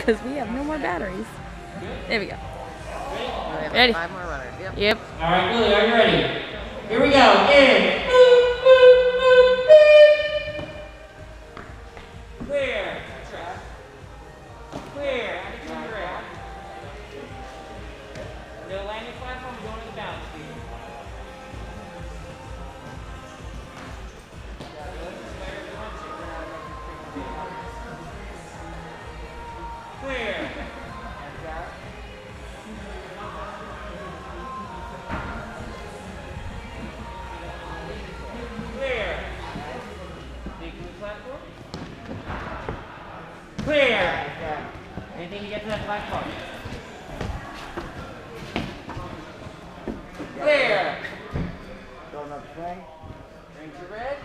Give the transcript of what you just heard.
because we have no more batteries. There we go. We Ready? Five more runners. Yep. Yep. All right, Lily, are you ready? Here we go. In. Clear. Clear. Out of your grab. The landing platform, going to the balance platform. Clear. Anything to get to that platform. Clear. Donut swing. Green to red,